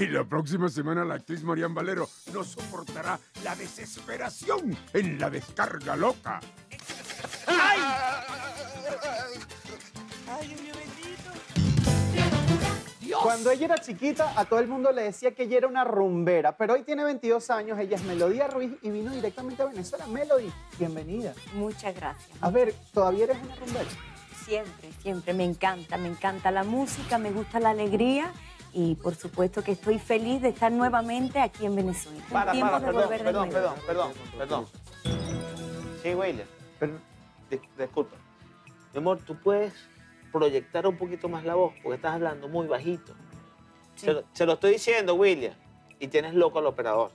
Y la próxima semana la actriz Marian Valero no soportará la desesperación en la descarga loca. ¡Ay! ¡Ay, Dios mío bendito! ¡Dios! Cuando ella era chiquita, a todo el mundo le decía que ella era una rumbera, pero hoy tiene 22 años, ella es Melodía Ruiz y vino directamente a Venezuela. Melody, bienvenida. Muchas gracias. A ver, ¿todavía eres una rumbera? Siempre, siempre me encanta, me encanta la música, me gusta la alegría y por supuesto que estoy feliz de estar nuevamente aquí en Venezuela. Para, tiempo para, de perdón, perdón, perdón, perdón, perdón. Sí, William. Pero, Dis- disculpa. Mi amor, tú puedes proyectar un poquito más la voz porque estás hablando muy bajito. Sí. Se, lo, se lo estoy diciendo, William. Y tienes loco al operador.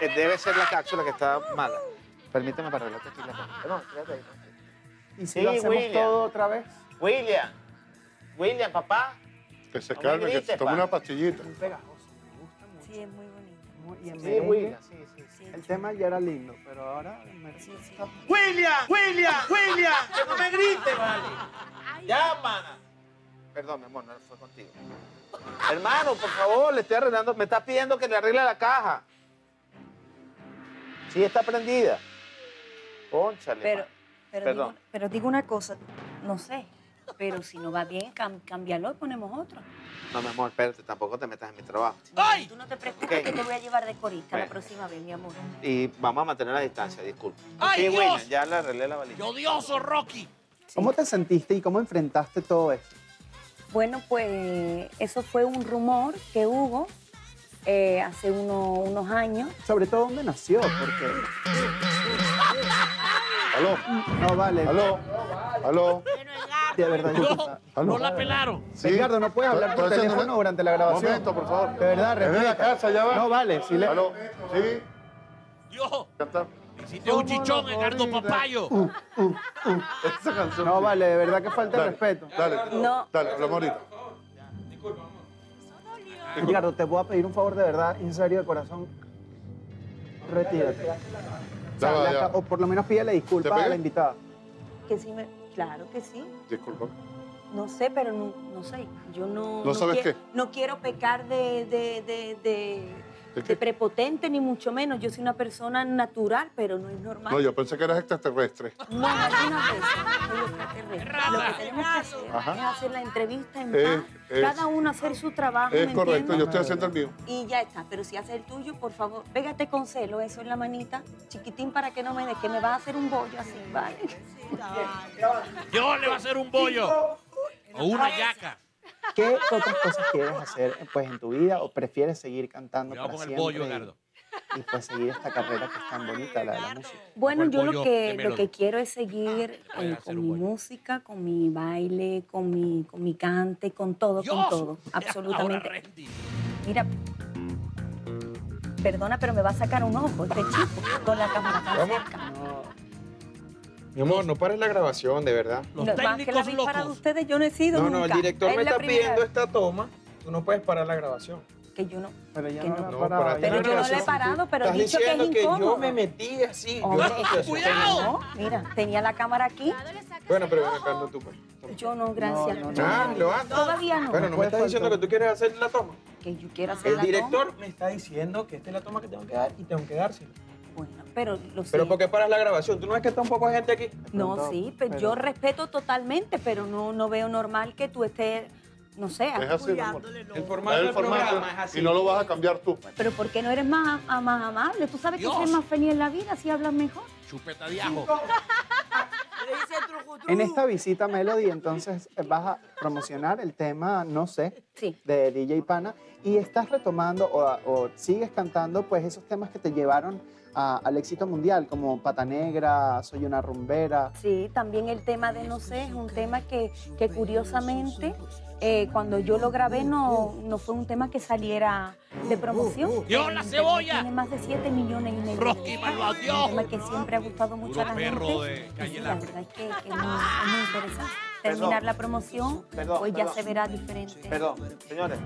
Debe ser la cápsula que está mala. Permíteme para arreglarte aquí la cámara. Perdón, quédate ahí. ¿y si Sí, lo hacemos William. todo otra vez? William. William, papá. Que se No me calme, que grites, se tome una pastillita. Muy pegajoso, me gusta mucho. Sí, es muy bonito. Muy- Y en Sí, merengue, William. Sí, sí, sí. Sí, el tema ya era lindo, pero ahora el merengue Sí, sí. está- ¡William! ¡William! ¡William! ¡Que no me grites, vale! Ya, mana. Perdón, mi amor, no fue contigo. Hermano, por favor, le estoy arreglando. Me está pidiendo que le arregle la caja. Sí, está prendida. Pónchale. Pero, pero, Perdón. digo, pero digo una cosa, no sé, pero si no va bien, cam- cámbialo y ponemos otro. No, mi amor, espérate, tampoco te metas en mi trabajo. ¡Ay! Tú no te preocupes Ok. que te voy a llevar de corista la Bueno. próxima vez, mi amor. Y vamos a mantener la distancia, disculpa. ¡Ay, sí, Dios! William, ya le arreglé la valija. ¡Qué odioso, Rocky! ¿Cómo te sentiste y cómo enfrentaste todo eso? Bueno, pues eso fue un rumor que hubo eh, hace uno- unos años. Sobre todo, ¿dónde nació? Porque... Aló, No, vale. aló, aló. De verdad, No, disculpa. no la pelaron. Sí. Ricardo, no puedes hablar por teléfono durante la grabación. Momento, por favor. De verdad, Es de la respeta. casa, ya va. No, vale. Si le... Aló, sí, Dios, cantar. hiciste un chichón, Edgardo Papayo. Esa canción. No, vale, de verdad que falta de Dale, respeto. Dale, No. dale, hablamos ahorita. Ricardo, te voy a pedir un favor de verdad, en serio, de corazón. Retírate. O, sea, Ya va, la ya. ca- o por lo menos pídele disculpas a la invitada. Que sí me, claro que sí. Disculpa. No sé, pero no, no sé. Yo no. ¿No sabes qué? No quiero pecar de, de, de, de, ¿De prepotente, ni mucho menos. Yo soy una persona natural, pero no es normal. No, yo pensé que eras extraterrestre. No, algunas veces soy extraterrestre. Lo que tenemos que hacer Ajá. es hacer la entrevista en Es- paz, es- cada uno hacer su trabajo, Es ¿me correcto, entiendes? yo estoy haciendo el mío. Y ya está, pero si haces el tuyo, por favor, pégate con celo, eso en la manita, chiquitín, para que no me des, que me va a hacer un bollo así, ¿vale? Dios le va a hacer un bollo. O una yaca. ¿Qué otras cosas quieres hacer pues, en tu vida o prefieres seguir cantando Cuidado para con el siempre bollo, y- y, pues seguir esta carrera que es tan bonita, la de la música? Bueno, el yo lo que, lo que quiero es seguir Voy a eh, hacer con mi bollo. música, con mi baile, con mi, con mi cante, con todo, con todo, absolutamente. Mira, perdona, pero me va a sacar un ojo este chico con la cámara tan cerca. Mi amor, no pares la grabación, de verdad. Los No, más que la técnicos locos. ustedes, yo no he sido No, no, el director Es me la está primera pidiendo vez esta toma. Tú no puedes parar la grabación. que yo no. Pero ya Que no, no. la No, para Pero la yo no le he parado, pero he dicho que es que incómodo. yo me metí así. yo Hombre, ¡Cuidado! mira, tenía la cámara aquí. Bueno, pero ven acá, no tú pues. Toma. Yo no, gracias. No, no. Todavía no. Bueno, no me estás diciendo que tú quieres hacer la toma. Que yo quiero hacer El la director me está diciendo que esta es la toma que tengo que dar y tengo que dársela. Bueno, pero lo sé. Pero ¿por qué paras la grabación? ¿Tú no ves que está un poco de gente aquí? No, pronto, sí, pero, pero- yo respeto totalmente, pero no, no veo normal que tú estés, no sé, Es así. El formato el del programa es así. y no lo vas a cambiar tú. pero ¿por qué no eres más, a- más amable? Tú sabes que soy más feliz en la vida si hablas mejor. Chupeta de ajo. En esta visita Melody, entonces eh, vas a promocionar el tema No sé Sí. de DJ Pana y estás retomando o, o sigues cantando pues esos temas que te llevaron a- al éxito mundial como Pata Negra, Soy una rumbera. Sí, también el tema de No sé es un tema que, que curiosamente eh, cuando yo lo grabé no, no fue un tema que saliera de promoción. ¡Dios, la cebolla! Tiene más de 7 millones y medio. de Rocky malvado, Un Dios. tema que siempre ha gustado mucho a la perro gente. de sí, la verdad es que, que es, muy, es muy interesante. Terminar la promoción, Perdón, pues ya perdón. se verá diferente. Perdón, señores.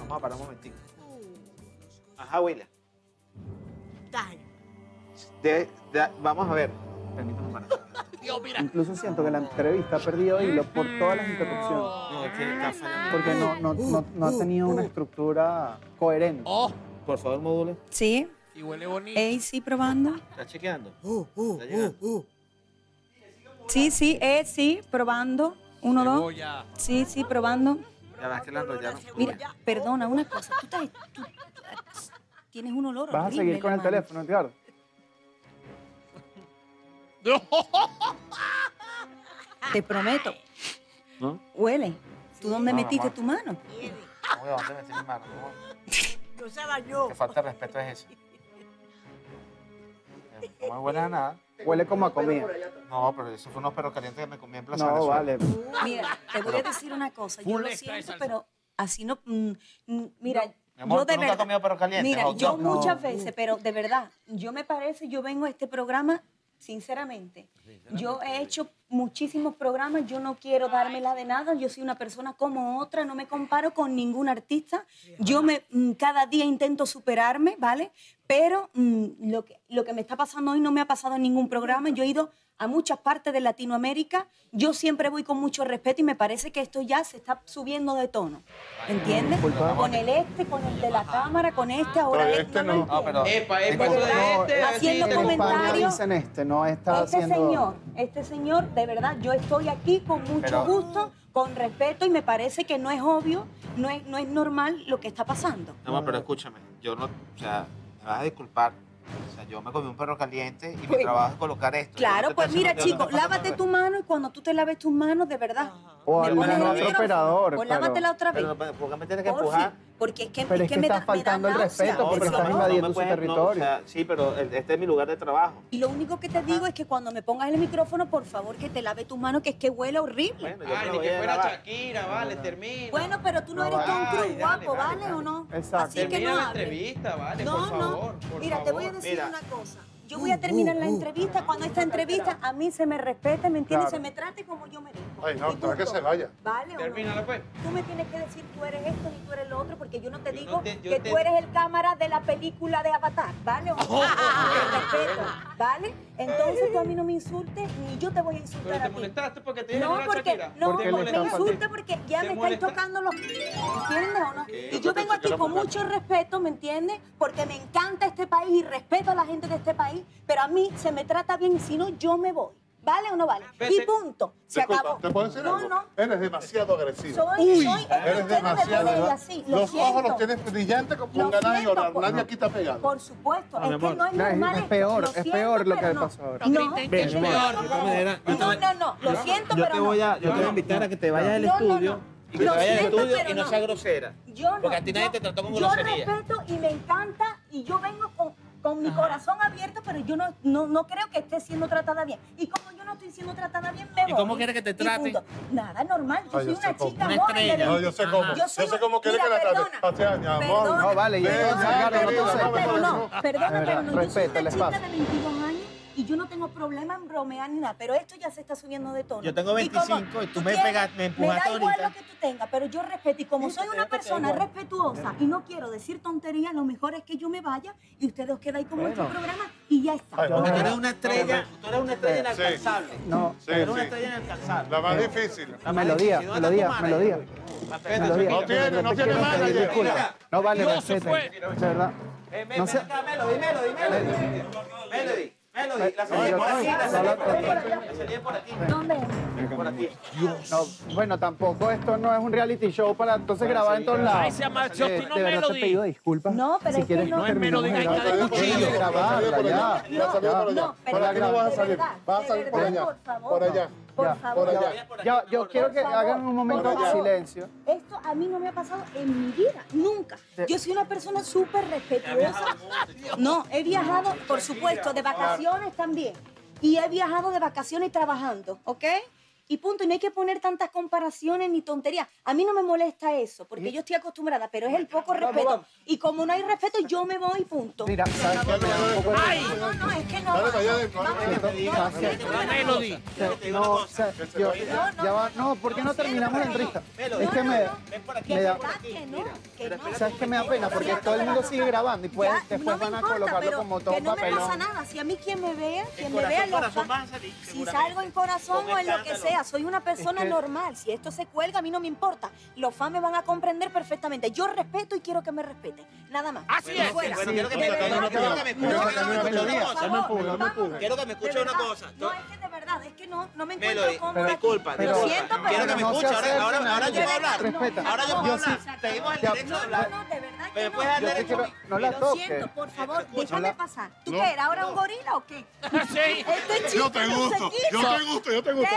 Vamos a parar un momentito. Ajá, William. De- de- vamos a ver. Permítame parar. Incluso siento que la entrevista ha perdido hilo por todas las interrupciones. No, que fallando. Porque no, no, no, no ha tenido una estructura coherente. Por favor, module. Sí. Y huele bonito. Ey, sí, probando. ¿Está chequeando? ¿Está llegando? Sí, sí, eh, sí, probando. Uno, dos. Cebolla. Sí, sí, probando. Ya vas que la enrollaron. Mira, perdona, una cosa. Tú, estás- tú- tú- tienes un olor ¿Vas a seguir con el mano. teléfono, Edgardo? Te prometo. ¿No? Huele. ¿Tú dónde No, metiste mamá. tu mano? ¿Cómo ¿Dónde metí mi mano? No, No se bañó. Qué falta de respeto es eso. No me huele a nada. Huele como a comida. No, pero eso fue unos perros calientes que me comí en Plaza No, Venezuela. vale. Mira, te voy a decir una cosa. Yo lo siento, pero así no. mm, mm, mira, Mi amor, yo de ¿tú nunca has verdad. comido perros calientes? Mira, yo. No. muchas veces, pero de verdad, yo me parece, yo vengo a este programa, sinceramente. Yo he hecho muchísimos programas, yo no quiero dármela de nada, yo soy una persona como otra, no me comparo con ningún artista. Yo me, mm, cada día intento superarme, ¿vale? Pero mm, lo, que, lo que me está pasando hoy no me ha pasado en ningún programa. Yo he ido a muchas partes de Latinoamérica, yo siempre voy con mucho respeto y me parece que esto ya se está subiendo de tono, ¿entiendes? Con el este, con el de la cámara, con este, ahora Pero este, este no, no. lo No, pero. Epa, epa, de No, este. haciendo comentarios. dicen este, no está Este haciendo... señor, este señor, de verdad, yo estoy aquí con mucho Pero- gusto, con respeto y me parece que no es obvio, no es, no es normal lo que está pasando. No, pero escúchame. Yo no. O sea, me vas a disculpar. O sea, yo me comí un perro caliente y mi Pues- trabajo es colocar esto. No Claro, pues mira, chico, lávate tu mano y cuando tú te laves tus manos, de verdad, O el otro micrófono, operador, o lávatela otra vez. Pero, ¿por qué me tienes que empujar? Porque es que, Pero es que me estás da- me da faltando el respeto porque estás no. invadiendo su no, territorio. o sea, sí, pero este es mi lugar de trabajo. Y lo único que te digo es que cuando me pongas el micrófono, por favor, que te lave tu mano, que es que huele horrible. Bueno, Ay, ni que fuera lavar. Shakira, vale, termina. Bueno, pero tú no, No, eres Tom. Cruise, guapo, dale, ¿vale dale. o no? Exacto. Así que termina no la hables. entrevista, vale, No, por favor. no. por Mira, te voy a decir Mira. una cosa. Yo voy a terminar la entrevista cuando esta entrevista a mí se me respete, ¿me entiendes? Claro. Se me trate como yo merezco. Ay, no, Y deja que se vaya. ¿Vale o no? Pues. Tú me tienes que decir tú eres esto ni tú eres lo otro, porque yo no te Yo digo no te- yo que te- tú eres el cámara de la película de Avatar, ¿vale? O no? Oh, respeto, ¿vale? Entonces tú a mí no me insultes, ni yo te voy a Pero insultar te a ti. molestaste porque te No, porque, no, Porque me insulta porque ya ¿Te me estáis tocando los ¿entiendes o no? Y yo vengo aquí con mucho respeto, ¿me entiendes? Porque me encanta este país y respeto a la gente de este país, pero a mí se me trata bien, si no yo me voy. ¿Vale o no vale? Y punto. Se Disculpa, acabó. ¿Te puedo decir no, algo? no. Eres demasiado agresivo. Soy, soy, es que Eres demasiado. así. Lo Los ojos los tienes brillantes como con ganas de llorar. por- Nadie aquí está pegado. Por supuesto, No, mi es que amor. no es No, es- normal es peor, es peor lo que le no. pasó ahora. No, es amor, no, no, yo no, lo siento, Yo pero te voy no. a, yo te voy a invitar a que te vayas no, estudio y que vayas al siento, estudio y no no. seas grosera. Yo no, Porque a ti nadie yo- te trató con Yo grosería. respeto y me encanta y yo vengo con, con mi corazón abierto, pero yo no, no, no creo que esté siendo tratada bien. Y como yo no estoy siendo tratada bien, me ¿Y voy. cómo quieres que te Y traten? Nada, normal. Yo Ay, soy yo sé una cómo. chica Una de. No, yo sé cómo. Yo Yo, sé cómo quiere que la trate. perdona. Amor. Perdona. No, vale, querida, no, no no, no. no. Yo soy respeta el una chica espacio. de 22 años y yo no tengo problema en bromear ni nada, pero esto ya se está subiendo de tono. Yo tengo Y como 25 y tú me quieres, pegas- me empujaste Me da igual ahorita. lo que tú tengas, pero yo respeto y como soy una persona respetuosa y no quiero decir tonterías, lo mejor es que yo me vaya y ustedes os quedáis con vuestro Bueno. programa y ya está. Ay, Porque tú no. eres una estrella, tú eres una estrella Sí. inalcanzable. No, Sí, Tú eres una sí. estrella inalcanzable. La más difícil. La melodía, difícil. ¿Dónde está melodía, tu melodía. No tiene, no tiene manager. No vale, fue. De verdad. Acá, Melody, Melody, Melody. Melody, Melody, la salida yo- por aquí, la no, salida no, por aquí. La salida por aquí. ¿Dónde? Por aquí. No, bueno, tampoco esto no es un reality show para entonces grabar en todos lados. Ay, se llama Chopin, no te disculpas. No, pero si es que quieres no- No es Melody, ahí está cuchillo. Que grabarla, ya. No, pero aquí no vas a salir. Vas a salir por allá. por favor. Por allá. Por Ya, favor. por allá. Ya, yo quiero que favor, hagan un momento de silencio. Esto a mí no me ha pasado en mi vida, nunca. Yo soy una persona súper respetuosa. No, he viajado, por supuesto, de vacaciones también. Y he viajado de vacaciones trabajando, ¿ok? Y punto. Y no hay que poner tantas comparaciones ni tonterías. A mí no me molesta eso, porque yo estoy acostumbrada, pero es el poco respeto. Y como no hay respeto, yo me voy y punto. Mira, ¿sabes qué de- No, no, es que no. Melody. No, o sea, yo- ya va- no, ¿por qué no terminamos la entrevista? Es que me, Que me da. ¿sabes qué me da pena? Porque todo el mundo sigue grabando y pues después van a colocarlo como todo que un no me pasa papelón. nada. Si a mí quien me vea, quien me vea, salir, si salgo en corazón o en lo que escándalo. Soy una persona Es que- normal. Si esto se cuelga, a mí no me importa. Los fans me van a comprender perfectamente. Yo respeto y quiero que me respeten. Nada más. Así es. fuera. Bueno, quiero que me- verdad, quiero que me no, escuche, no, quiero no, que me no, escuche una cosa. No, es que de verdad, es que no, no me encuentro cómoda. disculpa, pero- Lo siento, pero Quiero que me no escuche. Ahora, a yo ella. puedo hablar. Ahora yo puedo sí. hablar. Tenemos el Ya, derecho de No, hablar. no, de verdad ¿Me que no. Yo te derecho? quiero, no la Lo toques. siento, por favor, déjame pasar. ¿Tú No. qué eres? ¿Ahora un gorila o qué? Sí. Yo te no gusto, yo te gusto, yo te gusto.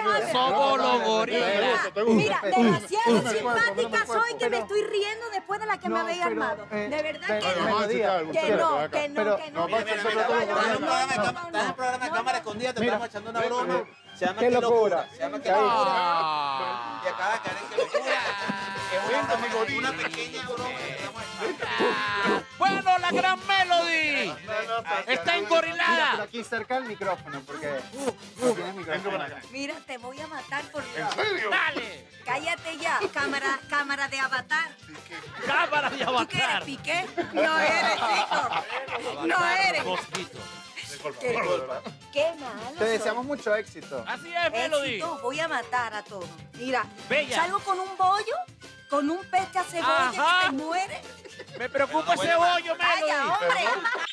Te gusto. Mira, demasiado simpática soy que me estoy riendo después de la que me No, habéis armado. eh, De verdad ve- que no. Que no, que no, que no. estás en programa de cámara no. escondida, te estamos echando una broma. Se llama Qué locura. Se llama Qué locura. Ah. Y acaba de caer en Qué locura. Es una, pequeña broma que. Bueno, la gran Melody está engorilada. aquí cerca del micrófono, porque tienes micrófono. Mira, te voy a matar por ¿En serio? Dale. Cállate ya, cámara, cámara de avatar. Cámara de ¿Tú qué eres, avatar. Piqué? No eres, chico. No eres. Mosquito. Qué, qué malo. Te soy. deseamos mucho éxito. Así es, Melody. Éxito, voy a matar a todos. Mira, Bella. salgo con un bollo, con un pez que hace cebolla Ajá. que te muere. Me preocupa ese Melody. hombre.